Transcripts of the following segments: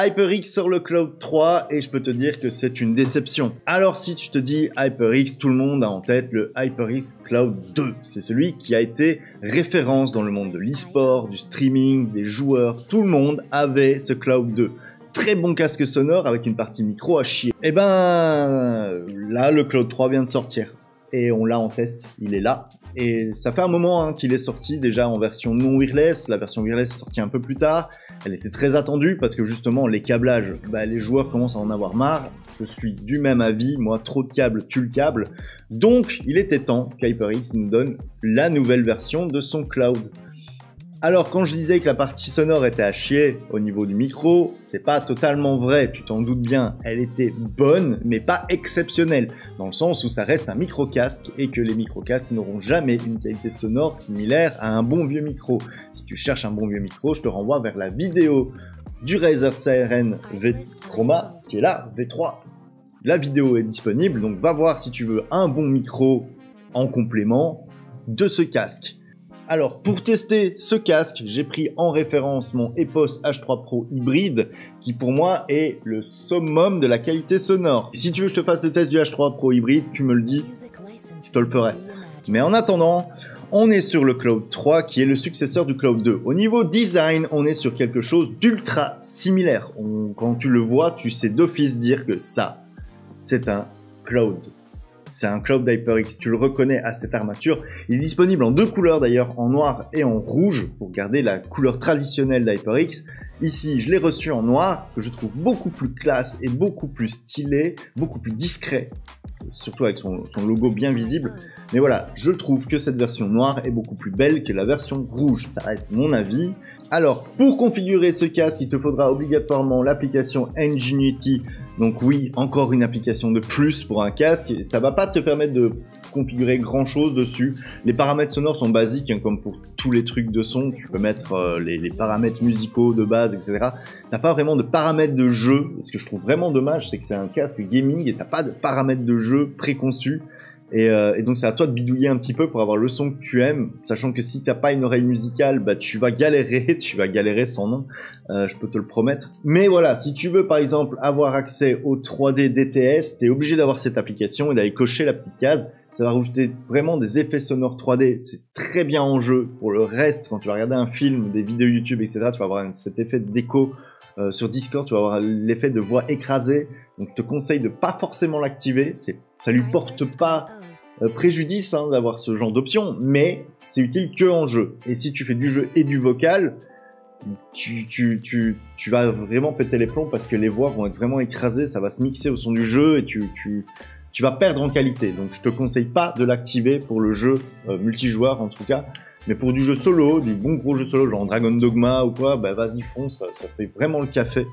HyperX sur le Cloud 3 et je peux te dire que c'est une déception. Alors si tu te dis HyperX, tout le monde a en tête le HyperX Cloud 2. C'est celui qui a été référence dans le monde de l'e-sport, du streaming, des joueurs. Tout le monde avait ce Cloud 2 très bon casque sonore avec une partie micro à chier. Et eh ben là, le Cloud 3 vient de sortir et on l'a en test. Il est là. Et ça fait un moment hein, qu'il est sorti déjà en version non wireless. La version wireless est sortie un peu plus tard. Elle était très attendue parce que justement les câblages, bah, les joueurs commencent à en avoir marre. Je suis du même avis, moi trop de câbles tue le câble. Donc il était temps qu'HyperX nous donne la nouvelle version de son cloud. Alors quand je disais que la partie sonore était à chier au niveau du micro, c'est pas totalement vrai, tu t'en doutes bien, elle était bonne mais pas exceptionnelle, dans le sens où ça reste un micro-casque et que les micro-casques n'auront jamais une qualité sonore similaire à un bon vieux micro. Si tu cherches un bon vieux micro, je te renvoie vers la vidéo du Razer CRN V Chroma qui est là, V3. La vidéo est disponible, donc va voir si tu veux un bon micro en complément de ce casque. Alors, pour tester ce casque, j'ai pris en référence mon Epos H3 Pro hybride, qui pour moi est le summum de la qualité sonore. Si tu veux que je te fasse le test du H3 Pro hybride, tu me le dis, je te le ferai. Mais en attendant, on est sur le Cloud 3 qui est le successeur du Cloud 2. Au niveau design, on est sur quelque chose d'ultra similaire. quand tu le vois, tu sais d'office dire que ça, c'est un Cloud c'est un Cloud HyperX, tu le reconnais à cette armature. Il est disponible en deux couleurs d'ailleurs, en noir et en rouge, pour garder la couleur traditionnelle d'HyperX. Ici, je l'ai reçu en noir, que je trouve beaucoup plus classe et beaucoup plus stylé, beaucoup plus discret, surtout avec son, logo bien visible. Mais voilà, je trouve que cette version noire est beaucoup plus belle que la version rouge. Ça reste mon avis. Alors, pour configurer ce casque, il te faudra obligatoirement l'application Ingenuity. Donc oui, encore une application de plus pour un casque. Ça va pas te permettre de configurer grand chose dessus. Les paramètres sonores sont basiques, hein, comme pour tous les trucs de son. Tu peux mettre euh, les, paramètres musicaux de base, etc. T'as pas vraiment de paramètres de jeu. Ce que je trouve vraiment dommage, c'est que c'est un casque gaming et t'as pas de paramètres de jeu préconçus. Euh, et, donc c'est à toi de bidouiller un petit peu pour avoir le son que tu aimes, sachant que si t'as pas une oreille musicale, bah tu vas galérer, tu vas galérer sans nom, euh, je peux te le promettre. Mais voilà, si tu veux par exemple avoir accès au 3D DTS, t'es obligé d'avoir cette application et d'aller cocher la petite case. Ça va rajouter vraiment des effets sonores 3D, c'est très bien en jeu. Pour le reste, quand tu vas regarder un film, des vidéos YouTube, etc., tu vas avoir cet effet d'écho euh, sur Discord, tu vas avoir l'effet de voix écrasée. Donc je te conseille de pas forcément l'activer, c'est ça lui porte pas euh, préjudice hein, d'avoir ce genre d'option, mais c'est utile que en jeu. Et si tu fais du jeu et du vocal, tu, vas vraiment péter les plombs parce que les voix vont être vraiment écrasées, ça va se mixer au son du jeu et tu, vas perdre en qualité. Donc je te conseille pas de l'activer pour le jeu euh, multijoueur en tout cas. Mais pour du jeu solo, des bons gros jeux solo, genre Dragon Dogma ou quoi, bah vas-y fonce, ça, ça fait vraiment le café.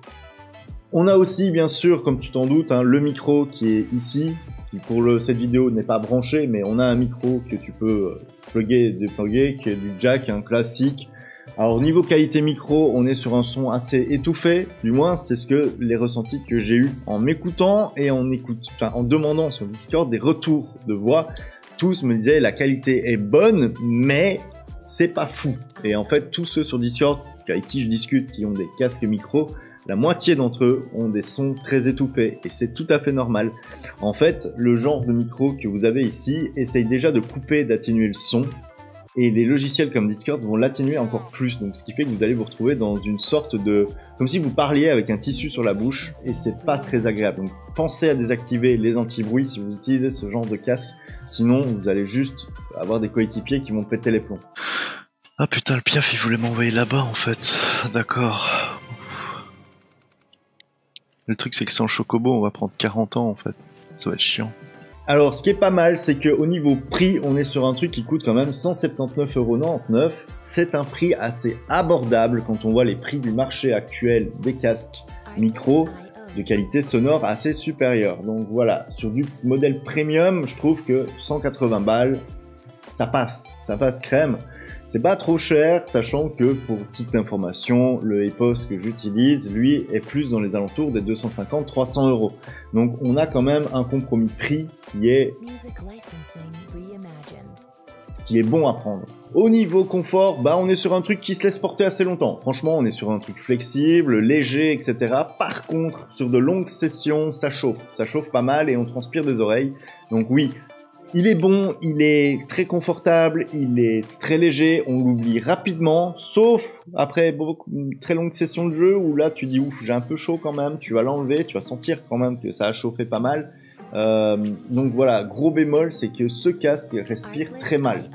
On a aussi, bien sûr, comme tu t'en doutes, hein, le micro qui est ici, pour le, cette vidéo n'est pas branché, mais on a un micro que tu peux euh, plugger et qui est du jack, un classique. Alors niveau qualité micro, on est sur un son assez étouffé, du moins c'est ce que les ressentis que j'ai eu en m'écoutant et en écoute, en demandant sur Discord des retours de voix. Tous me disaient la qualité est bonne, mais c'est pas fou. Et en fait, tous ceux sur Discord avec qui je discute, qui ont des casques micro, la moitié d'entre eux ont des sons très étouffés et c'est tout à fait normal. En fait, le genre de micro que vous avez ici essaye déjà de couper, d'atténuer le son et les logiciels comme Discord vont l'atténuer encore plus. Donc, ce qui fait que vous allez vous retrouver dans une sorte de, comme si vous parliez avec un tissu sur la bouche et c'est pas très agréable. Donc, pensez à désactiver les anti-bruits si vous utilisez ce genre de casque. Sinon, vous allez juste avoir des coéquipiers qui vont péter les plombs. Ah putain, le piaf, il voulait m'envoyer là-bas en fait. D'accord. Le truc, c'est que sans Chocobo, on va prendre 40 ans en fait. Ça va être chiant. Alors, ce qui est pas mal, c'est qu'au niveau prix, on est sur un truc qui coûte quand même 179,99€. C'est un prix assez abordable quand on voit les prix du marché actuel des casques micro de qualité sonore assez supérieure. Donc voilà, sur du modèle premium, je trouve que 180 balles, ça passe, ça passe crème. C'est pas trop cher, sachant que pour petite information, le EPOS que j'utilise, lui, est plus dans les alentours des 250-300 euros. Donc on a quand même un compromis prix qui est qui est bon à prendre. Au niveau confort, bah on est sur un truc qui se laisse porter assez longtemps. Franchement, on est sur un truc flexible, léger, etc. Par contre, sur de longues sessions, ça chauffe. Ça chauffe pas mal et on transpire des oreilles. Donc oui, il est bon, il est très confortable, il est très léger, on l'oublie rapidement, sauf après une très longue session de jeu où là tu dis ouf j'ai un peu chaud quand même, tu vas l'enlever, tu vas sentir quand même que ça a chauffé pas mal. Euh, donc voilà, gros bémol, c'est que ce casque respire très mal.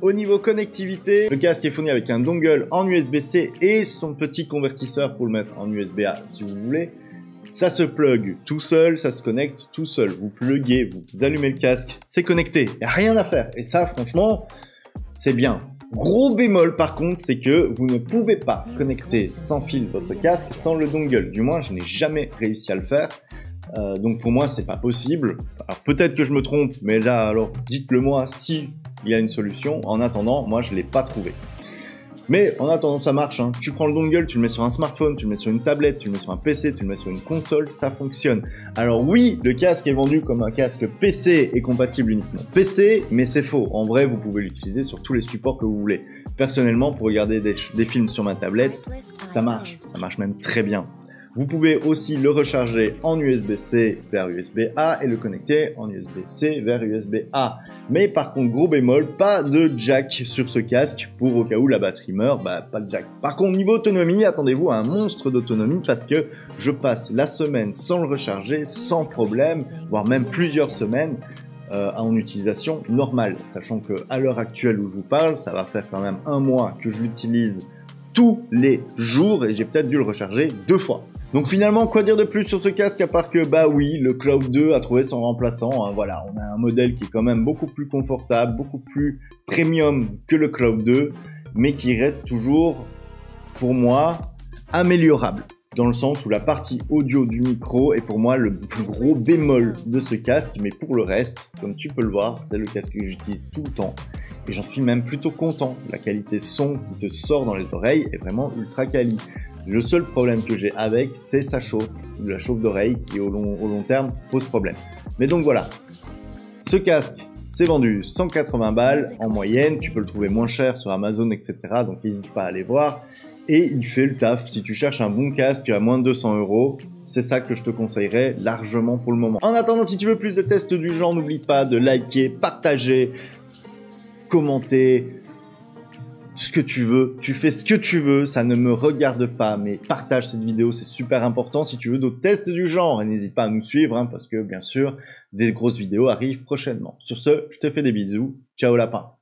Au niveau connectivité, le casque est fourni avec un dongle en USB-C et son petit convertisseur pour le mettre en USB-A si vous voulez. Ça se plug tout seul, ça se connecte tout seul. Vous pluguez, vous allumez le casque, c'est connecté. Il a rien à faire. Et ça, franchement, c'est bien. Gros bémol par contre, c'est que vous ne pouvez pas connecter sans fil votre casque sans le dongle. Du moins, je n'ai jamais réussi à le faire. Euh, donc pour moi, c'est pas possible. Alors peut-être que je me trompe, mais là, alors dites-le moi si il y a une solution. En attendant, moi, je l'ai pas trouvé. Mais en attendant, ça marche. Hein. Tu prends le dongle, tu le mets sur un smartphone, tu le mets sur une tablette, tu le mets sur un PC, tu le mets sur une console, ça fonctionne. Alors oui, le casque est vendu comme un casque PC et compatible uniquement PC, mais c'est faux. En vrai, vous pouvez l'utiliser sur tous les supports que vous voulez. Personnellement, pour regarder des, des films sur ma tablette, ça marche. Ça marche même très bien. Vous pouvez aussi le recharger en USB-C vers USB-A et le connecter en USB-C vers USB-A. Mais par contre, gros bémol, pas de jack sur ce casque pour au cas où la batterie meurt, bah pas de jack. Par contre, niveau autonomie, attendez-vous à un monstre d'autonomie parce que je passe la semaine sans le recharger sans problème, voire même plusieurs semaines euh, en utilisation normale. Sachant que à l'heure actuelle où je vous parle, ça va faire quand même un mois que je l'utilise tous les jours et j'ai peut-être dû le recharger deux fois. Donc finalement, quoi dire de plus sur ce casque à part que bah oui, le Cloud 2 a trouvé son remplaçant. Hein, voilà, on a un modèle qui est quand même beaucoup plus confortable, beaucoup plus premium que le Cloud 2, mais qui reste toujours, pour moi, améliorable. Dans le sens où la partie audio du micro est pour moi le plus gros bémol de ce casque, mais pour le reste, comme tu peux le voir, c'est le casque que j'utilise tout le temps et j'en suis même plutôt content. La qualité son qui te sort dans les oreilles est vraiment ultra quali. Le seul problème que j'ai avec, c'est sa chauffe, la chauffe d'oreille qui au long, au long terme pose problème. Mais donc voilà, ce casque, c'est vendu 180 balles en moyenne, tu peux le trouver moins cher sur Amazon, etc. Donc n'hésite pas à aller voir. Et il fait le taf. Si tu cherches un bon casque à moins de 200 euros, c'est ça que je te conseillerais largement pour le moment. En attendant, si tu veux plus de tests du genre, n'oublie pas de liker, partager, commenter, ce que tu veux, tu fais ce que tu veux, ça ne me regarde pas, mais partage cette vidéo, c'est super important. Si tu veux d'autres tests du genre, et n'hésite pas à nous suivre, hein, parce que bien sûr, des grosses vidéos arrivent prochainement. Sur ce, je te fais des bisous, ciao lapin